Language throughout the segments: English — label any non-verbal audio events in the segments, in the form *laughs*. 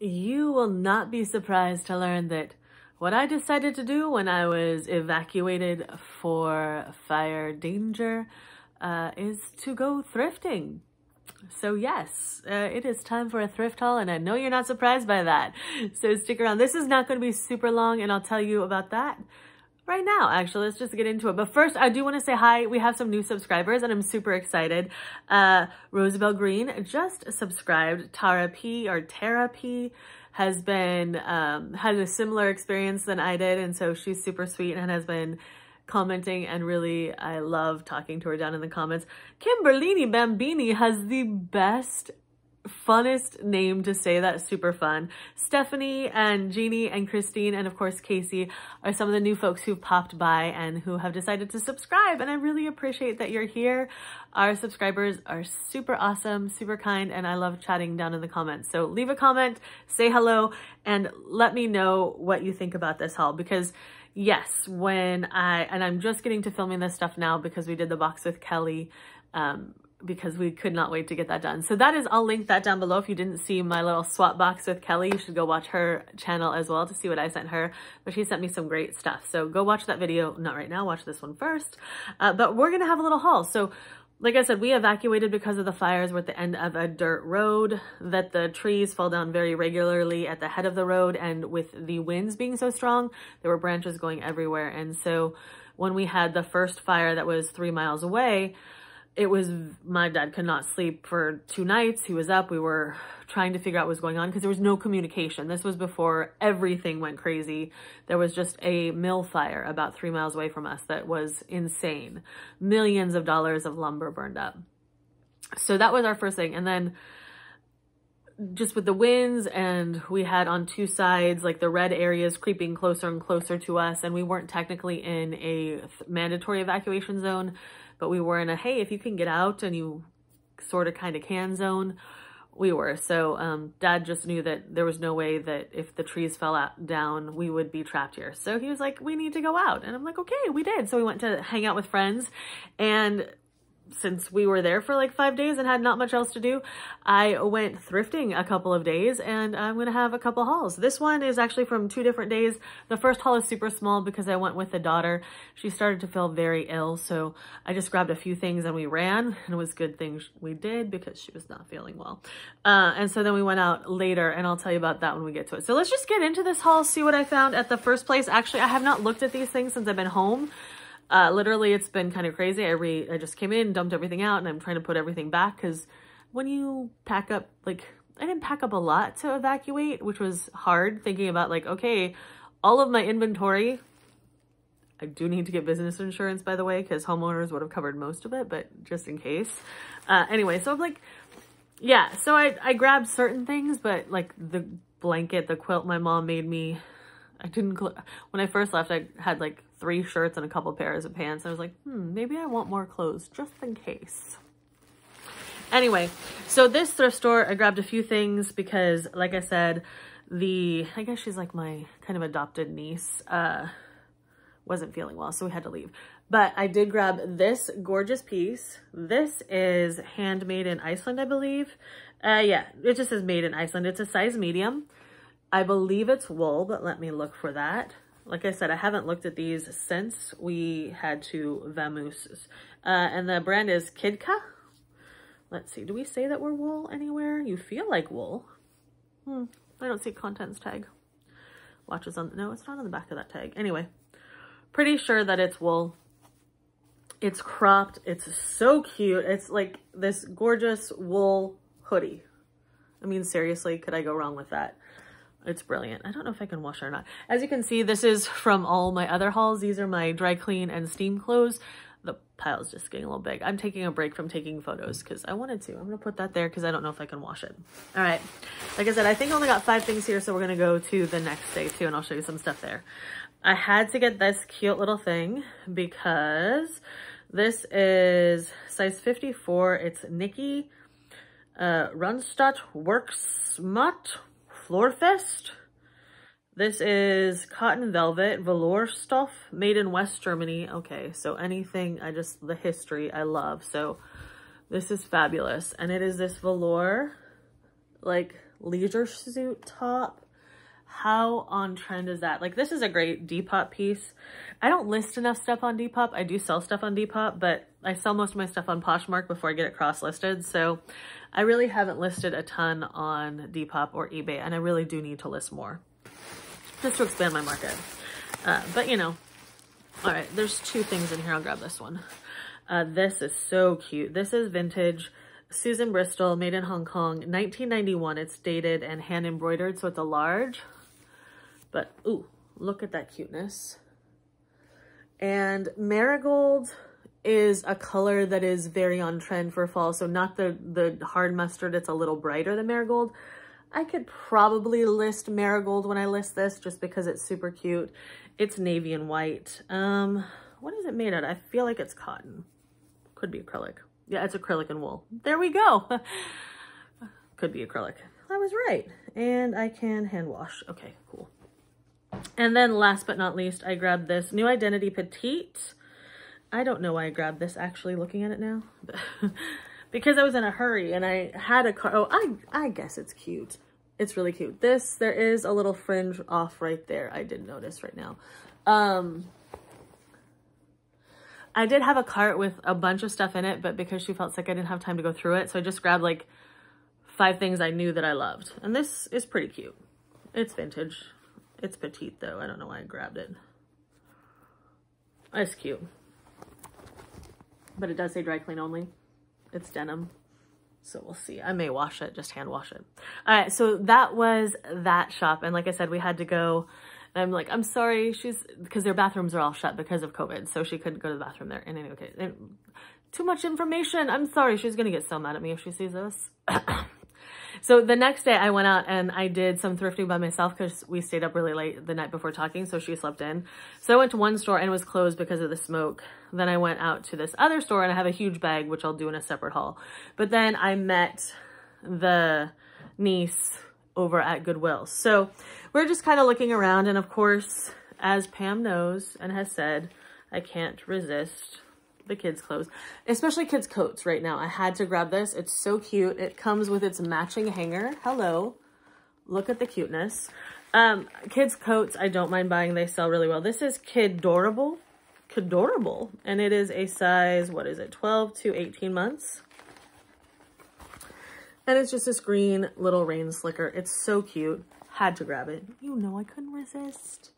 you will not be surprised to learn that what I decided to do when I was evacuated for fire danger uh, is to go thrifting. So yes, uh, it is time for a thrift haul and I know you're not surprised by that. So stick around. This is not going to be super long and I'll tell you about that right now, actually. Let's just get into it. But first, I do want to say hi. We have some new subscribers and I'm super excited. Uh, Rosabelle Green just subscribed. Tara P or Tara P has been, um, has a similar experience than I did. And so she's super sweet and has been commenting and really I love talking to her down in the comments. Kimberlini Bambini has the best funnest name to say that's super fun. Stephanie and Jeannie and Christine and of course Casey are some of the new folks who've popped by and who have decided to subscribe and I really appreciate that you're here. Our subscribers are super awesome, super kind and I love chatting down in the comments. So leave a comment, say hello and let me know what you think about this haul because yes, when I, and I'm just getting to filming this stuff now because we did the box with Kelly um, because we could not wait to get that done. So that is, I'll link that down below. If you didn't see my little swap box with Kelly, you should go watch her channel as well to see what I sent her. But she sent me some great stuff. So go watch that video. Not right now, watch this one first. Uh, but we're going to have a little haul. So like I said, we evacuated because of the fires. We're at the end of a dirt road that the trees fall down very regularly at the head of the road. And with the winds being so strong, there were branches going everywhere. And so when we had the first fire that was three miles away, it was, my dad could not sleep for two nights. He was up. We were trying to figure out what was going on because there was no communication. This was before everything went crazy. There was just a mill fire about three miles away from us that was insane. Millions of dollars of lumber burned up. So that was our first thing. And then just with the winds and we had on two sides, like the red areas creeping closer and closer to us. And we weren't technically in a mandatory evacuation zone but we were in a, hey, if you can get out and you sort of kind of can zone, we were. So um, dad just knew that there was no way that if the trees fell out, down, we would be trapped here. So he was like, we need to go out. And I'm like, okay, we did. So we went to hang out with friends and since we were there for like five days and had not much else to do, I went thrifting a couple of days and I'm going to have a couple hauls. This one is actually from two different days. The first haul is super small because I went with the daughter. She started to feel very ill. So I just grabbed a few things and we ran and it was good things we did because she was not feeling well. Uh, and so then we went out later and I'll tell you about that when we get to it. So let's just get into this haul, see what I found at the first place. Actually, I have not looked at these things since I've been home. Uh, literally, it's been kind of crazy. I, re I just came in, dumped everything out, and I'm trying to put everything back because when you pack up, like, I didn't pack up a lot to evacuate, which was hard thinking about, like, okay, all of my inventory, I do need to get business insurance, by the way, because homeowners would have covered most of it, but just in case. Uh, anyway, so I'm like, yeah, so I, I grabbed certain things, but like the blanket, the quilt my mom made me, I didn't, when I first left, I had like three shirts and a couple pairs of pants. I was like, hmm, maybe I want more clothes just in case. Anyway, so this thrift store, I grabbed a few things because, like I said, the, I guess she's like my kind of adopted niece, uh, wasn't feeling well, so we had to leave. But I did grab this gorgeous piece. This is handmade in Iceland, I believe. Uh, yeah, it just says made in Iceland. It's a size medium. I believe it's wool, but let me look for that. Like I said, I haven't looked at these since we had to vamoose. Uh, and the brand is Kidka. Let's see, do we say that we're wool anywhere? You feel like wool. Hmm, I don't see contents tag. Watches on, no, it's not on the back of that tag. Anyway, pretty sure that it's wool. It's cropped. It's so cute. It's like this gorgeous wool hoodie. I mean, seriously, could I go wrong with that? It's brilliant. I don't know if I can wash it or not. As you can see, this is from all my other hauls. These are my dry clean and steam clothes. The pile's just getting a little big. I'm taking a break from taking photos because I wanted to. I'm going to put that there because I don't know if I can wash it. All right. Like I said, I think I only got five things here, so we're going to go to the next day too, and I'll show you some stuff there. I had to get this cute little thing because this is size 54. It's Nikki uh, Runstadt Works Mutt Florfest. This is cotton velvet velour stuff made in West Germany. Okay, so anything, I just, the history I love. So this is fabulous. And it is this velour, like leisure suit top. How on trend is that? Like this is a great Depop piece. I don't list enough stuff on Depop. I do sell stuff on Depop, but I sell most of my stuff on Poshmark before I get it cross-listed. So I really haven't listed a ton on Depop or eBay, and I really do need to list more just to expand my market. Uh, but you know, all right, there's two things in here. I'll grab this one. Uh, this is so cute. This is vintage Susan Bristol, made in Hong Kong, 1991. It's dated and hand embroidered, so it's a large. But, ooh, look at that cuteness. And marigold is a color that is very on trend for fall. So not the, the hard mustard, it's a little brighter than marigold. I could probably list marigold when I list this just because it's super cute. It's navy and white. Um, what is it made out of? I feel like it's cotton. Could be acrylic. Yeah, it's acrylic and wool. There we go. *laughs* Could be acrylic. I was right. And I can hand wash. Okay, cool. And then last but not least, I grabbed this New Identity Petite. I don't know why I grabbed this actually looking at it now. *laughs* because I was in a hurry and I had a car. Oh, I, I guess it's cute. It's really cute. This, there is a little fringe off right there. I didn't notice right now. Um, I did have a cart with a bunch of stuff in it, but because she felt sick, I didn't have time to go through it. So I just grabbed like five things I knew that I loved. And this is pretty cute. It's vintage. It's petite though. I don't know why I grabbed it. It's cute. But it does say dry clean only. It's denim. So we'll see. I may wash it, just hand wash it. All right, so that was that shop. And like I said, we had to go and I'm like, I'm sorry, she's, because their bathrooms are all shut because of COVID. So she couldn't go to the bathroom there. And anyway, okay, too much information. I'm sorry. She's going to get so mad at me if she sees this. *coughs* so the next day I went out and I did some thrifting by myself because we stayed up really late the night before talking. So she slept in. So I went to one store and was closed because of the smoke. Then I went out to this other store and I have a huge bag, which I'll do in a separate haul. But then I met the niece over at Goodwill. So we're just kind of looking around. And of course, as Pam knows and has said, I can't resist the kids' clothes, especially kids' coats right now. I had to grab this. It's so cute. It comes with its matching hanger. Hello. Look at the cuteness. Um, kids' coats, I don't mind buying. They sell really well. This is Kidorable. Kidorable. And it is a size, what is it, 12 to 18 months. And it's just this green little rain slicker. It's so cute. Had to grab it. You know I couldn't resist.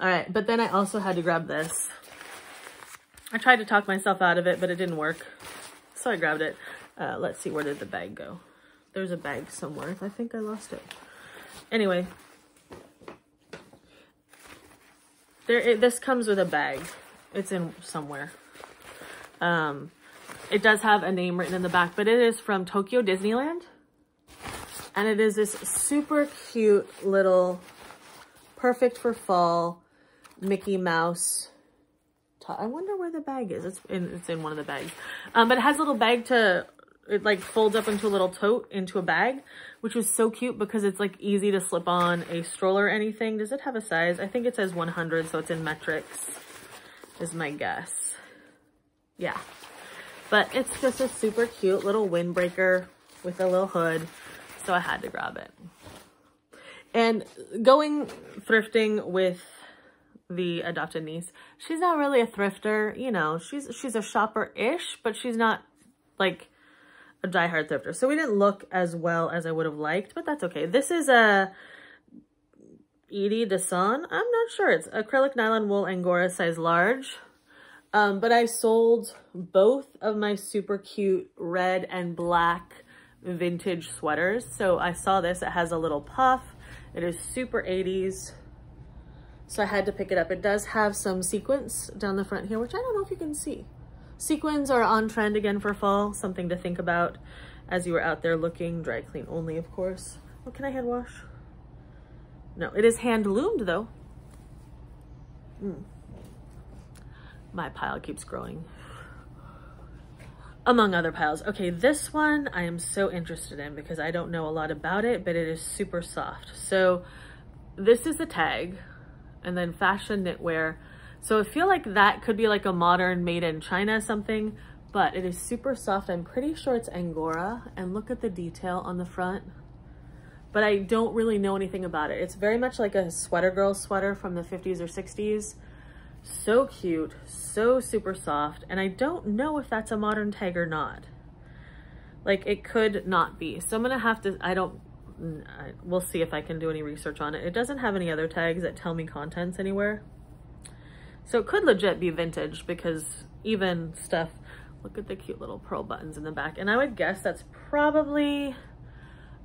All right, but then I also had to grab this. I tried to talk myself out of it, but it didn't work. So I grabbed it. Uh, let's see, where did the bag go? There's a bag somewhere. I think I lost it. Anyway. There, it, this comes with a bag. It's in somewhere. Um, it does have a name written in the back, but it is from Tokyo Disneyland. And it is this super cute little, perfect for fall, Mickey Mouse. I wonder where the bag is. It's in, it's in one of the bags. Um, but it has a little bag to, it like folds up into a little tote, into a bag, which was so cute because it's like easy to slip on a stroller or anything. Does it have a size? I think it says 100, so it's in metrics, is my guess. Yeah, but it's just a super cute little windbreaker with a little hood. So I had to grab it. And going thrifting with the adopted niece, she's not really a thrifter. You know, she's she's a shopper-ish, but she's not like a diehard thrifter. So we didn't look as well as I would have liked, but that's okay. This is a Edie Desan. I'm not sure. It's acrylic nylon wool Angora size large. Um, but I sold both of my super cute red and black vintage sweaters. So I saw this, it has a little puff. It is super 80s. So I had to pick it up. It does have some sequins down the front here, which I don't know if you can see. Sequins are on trend again for fall, something to think about as you are out there looking dry clean only, of course. What oh, can I hand wash? No, it is hand loomed though. Mm my pile keeps growing among other piles. Okay, this one I am so interested in because I don't know a lot about it, but it is super soft. So this is a tag and then fashion knitwear. So I feel like that could be like a modern made in China something, but it is super soft. I'm pretty sure it's Angora and look at the detail on the front. but I don't really know anything about it. It's very much like a sweater girl sweater from the 50s or 60s. So cute, so super soft, and I don't know if that's a modern tag or not. Like it could not be. So I'm gonna have to, I don't, We'll see if I can do any research on it. It doesn't have any other tags that tell me contents anywhere. So it could legit be vintage because even stuff, look at the cute little pearl buttons in the back. And I would guess that's probably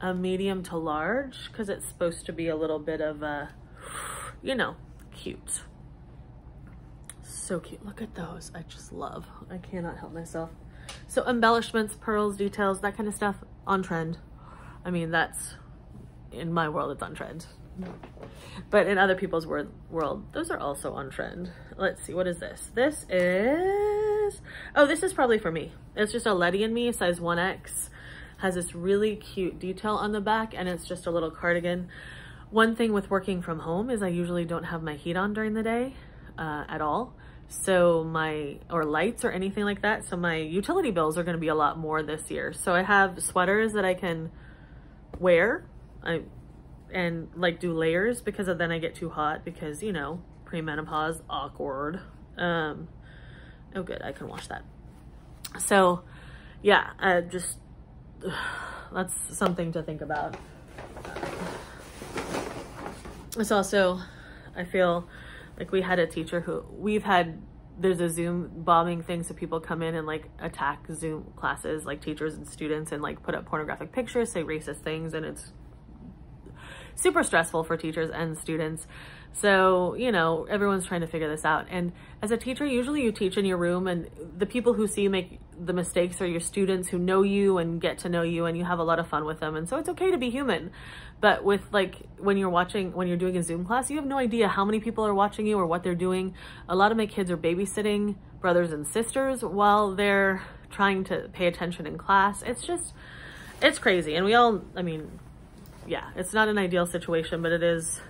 a medium to large because it's supposed to be a little bit of a, you know, cute. So cute. Look at those. I just love. I cannot help myself. So embellishments, pearls, details, that kind of stuff on trend. I mean, that's in my world, it's on trend. But in other people's word, world, those are also on trend. Let's see, what is this? This is, oh, this is probably for me. It's just a Letty and Me, size 1X. Has this really cute detail on the back and it's just a little cardigan. One thing with working from home is I usually don't have my heat on during the day uh, at all. So my, or lights or anything like that. So my utility bills are gonna be a lot more this year. So I have sweaters that I can wear. I and like do layers because then I get too hot because, you know, premenopause, awkward. Um, oh good, I can wash that. So yeah, just, *sighs* that's something to think about. It's also, I feel like we had a teacher who, we've had, there's a Zoom bombing thing so people come in and like attack Zoom classes, like teachers and students and like put up pornographic pictures, say racist things and it's super stressful for teachers and students. So, you know, everyone's trying to figure this out. And as a teacher, usually you teach in your room and the people who see you make the mistakes are your students who know you and get to know you and you have a lot of fun with them. And so it's okay to be human. But with like, when you're watching, when you're doing a Zoom class, you have no idea how many people are watching you or what they're doing. A lot of my kids are babysitting brothers and sisters while they're trying to pay attention in class. It's just, it's crazy. And we all, I mean, yeah, it's not an ideal situation, but it is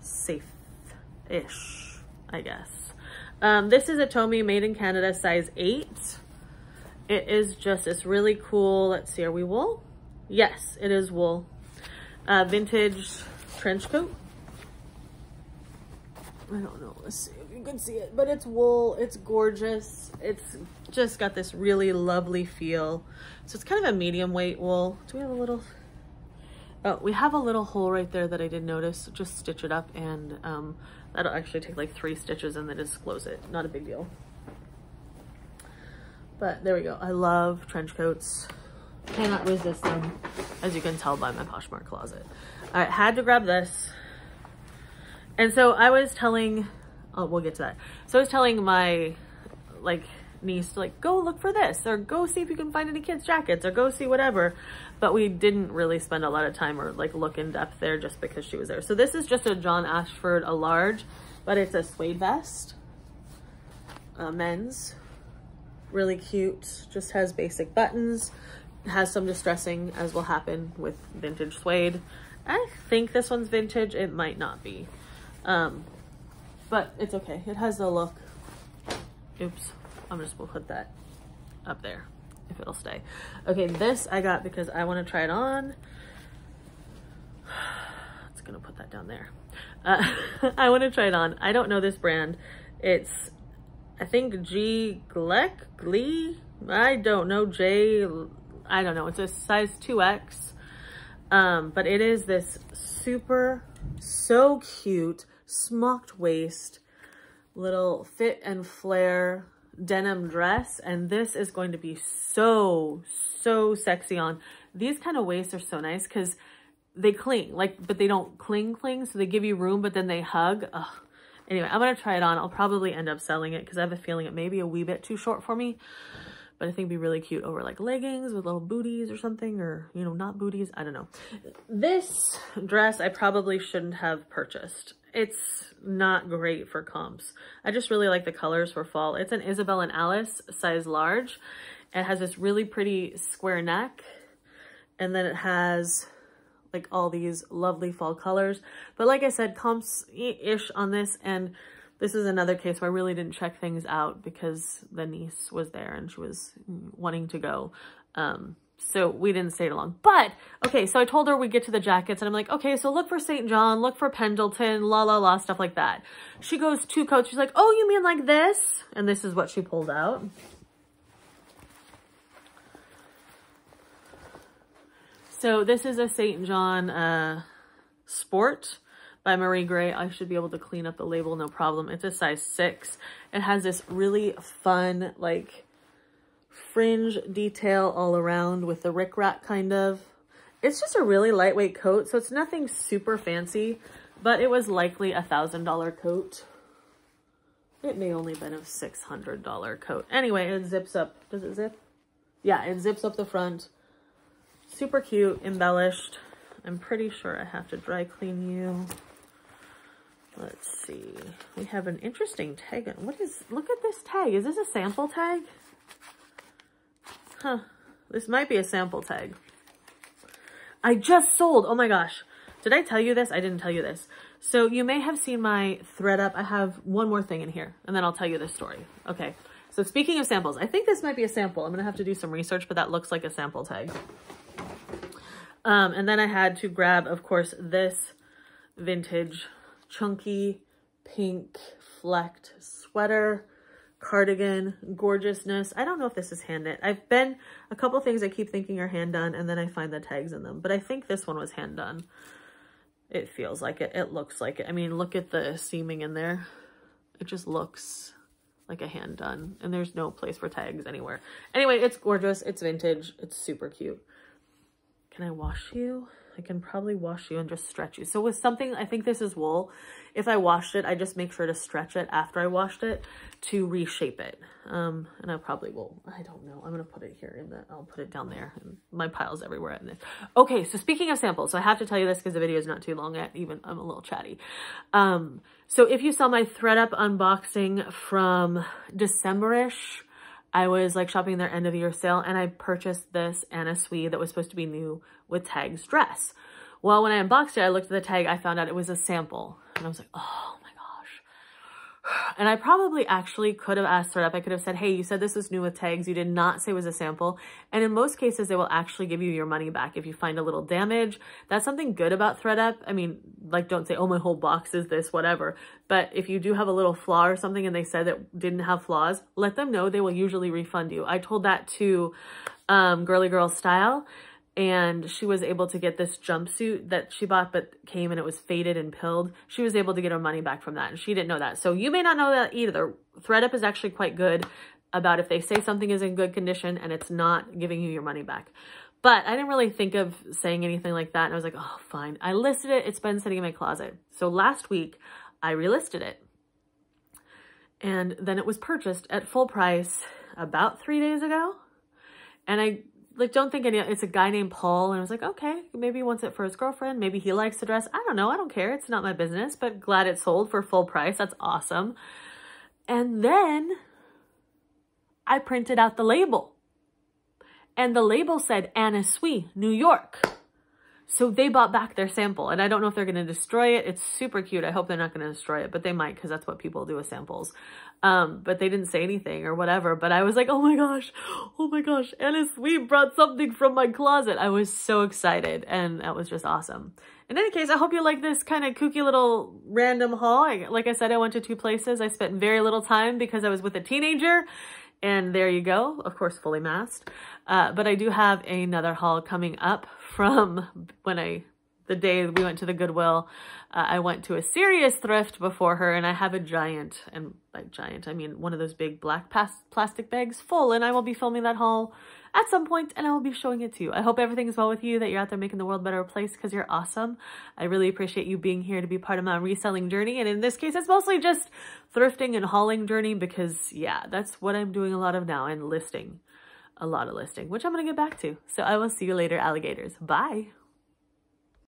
safe-ish, I guess. Um, this is a Tomy made in Canada size 8. It is just, it's really cool. Let's see, are we wool? Yes, it is wool. Uh, vintage trench coat. I don't know, let's see if you can see it, but it's wool, it's gorgeous. It's just got this really lovely feel. So it's kind of a medium weight wool. Do we have a little Oh, we have a little hole right there that I didn't notice. Just stitch it up and um, that'll actually take like three stitches and then just close it. Not a big deal. But there we go. I love trench coats. Cannot resist them, as you can tell by my Poshmark closet. I had to grab this. And so I was telling, oh, we'll get to that. So I was telling my, like, niece to like, go look for this or go see if you can find any kids jackets or go see whatever. But we didn't really spend a lot of time or like look in depth there just because she was there. So this is just a John Ashford, a large, but it's a suede vest, uh, men's, really cute, just has basic buttons, has some distressing as will happen with vintage suede. I think this one's vintage, it might not be. Um, but it's okay. It has the look. Oops. I'm just gonna put that up there if it'll stay. Okay, this I got because I want to try it on. *sighs* It's gonna put that down there. Uh, *laughs* I want to try it on. I don't know this brand. It's, I think G Gleck, Glee. I don't know J. I don't know. It's a size 2X. Um, but it is this super, so cute, smocked waist, little fit and flare denim dress and this is going to be so so sexy on these kind of waists are so nice because they cling like but they don't cling cling so they give you room but then they hug Ugh. anyway i'm gonna try it on i'll probably end up selling it because i have a feeling it may be a wee bit too short for me but I think would be really cute over like leggings with little booties or something or, you know, not booties. I don't know. This dress I probably shouldn't have purchased. It's not great for comps. I just really like the colors for fall. It's an Isabel and Alice size large. It has this really pretty square neck and then it has like all these lovely fall colors. But like I said, comps-ish on this and this is another case where I really didn't check things out because the niece was there and she was wanting to go. Um, so we didn't stay too long. But, okay, so I told her we'd get to the jackets, and I'm like, okay, so look for St. John, look for Pendleton, la la la, stuff like that. She goes, two coats. She's like, oh, you mean like this? And this is what she pulled out. So this is a St. John uh, Sport by Marie Gray. I should be able to clean up the label, no problem. It's a size six. It has this really fun, like, fringe detail all around with the rickrack kind of. It's just a really lightweight coat, so it's nothing super fancy, but it was likely a $1,000 coat. It may only been a $600 coat. Anyway, it zips up. Does it zip? Yeah, it zips up the front. Super cute, embellished. I'm pretty sure I have to dry clean you. Let's see. We have an interesting tag. What is, look at this tag. Is this a sample tag? Huh. This might be a sample tag. I just sold. Oh my gosh. Did I tell you this? I didn't tell you this. So you may have seen my thredUP. I have one more thing in here and then I'll tell you this story. Okay. So speaking of samples, I think this might be a sample. I'm going to have to do some research, but that looks like a sample tag. Um, and then I had to grab, of course, this vintage chunky pink flecked sweater, cardigan, gorgeousness. I don't know if this is hand knit. I've been, a couple things I keep thinking are hand done and then I find the tags in them, but I think this one was hand done. It feels like it. It looks like it. I mean, look at the seaming in there. It just looks like a hand done and there's no place for tags anywhere. Anyway, it's gorgeous. It's vintage. It's super cute. Can I wash you? I can probably wash you and just stretch you. So with something, I think this is wool. If I washed it, I just make sure to stretch it after I washed it to reshape it. Um, and I probably will, I don't know. I'm going to put it here in the, I'll put it down there. My pile's everywhere in this. Okay. So speaking of samples, so I have to tell you this because the video is not too long yet. Even I'm a little chatty. Um, so if you saw my thredUP unboxing from Decemberish, I was like shopping their end of year sale and I purchased this Anna Sui that was supposed to be new with Tag's dress. Well, when I unboxed it, I looked at the tag, I found out it was a sample. And I was like, oh. And I probably actually could have asked thredUP. I could have said, hey, you said this was new with tags. You did not say it was a sample. And in most cases, they will actually give you your money back if you find a little damage. That's something good about thredUP. I mean, like don't say, oh, my whole box is this, whatever. But if you do have a little flaw or something and they said that didn't have flaws, let them know. They will usually refund you. I told that to um, Girly Girl Style and she was able to get this jumpsuit that she bought but came and it was faded and pilled. She was able to get her money back from that and she didn't know that. So you may not know that either. thredUP is actually quite good about if they say something is in good condition and it's not giving you your money back. But I didn't really think of saying anything like that and I was like, oh, fine. I listed it. It's been sitting in my closet. So last week I relisted it and then it was purchased at full price about three days ago. And I like don't think any it's a guy named Paul and I was like okay maybe he wants it for his girlfriend maybe he likes the dress I don't know I don't care it's not my business but glad it sold for full price that's awesome. And then I printed out the label and the label said Anna Sui New York so they bought back their sample and I don't know if they're going to destroy it. It's super cute. I hope they're not going to destroy it, but they might because that's what people do with samples. Um, but they didn't say anything or whatever. But I was like, oh my gosh, oh my gosh, Anna Sui brought something from my closet. I was so excited and that was just awesome. In any case, I hope you like this kind of kooky little random haul. I, like I said, I went to two places. I spent very little time because I was with a teenager and there you go, of course, fully masked. Uh, but I do have another haul coming up from when I, the day we went to the Goodwill. Uh, I went to a serious thrift before her and I have a giant, and like giant, I mean one of those big black plastic bags full and I will be filming that haul at some point and I will be showing it to you. I hope everything is well with you, that you're out there making the world a better place because you're awesome. I really appreciate you being here to be part of my reselling journey. And in this case, it's mostly just thrifting and hauling journey because yeah, that's what I'm doing a lot of now and listing a lot of listing, which I'm going to get back to. So I will see you later, alligators. Bye.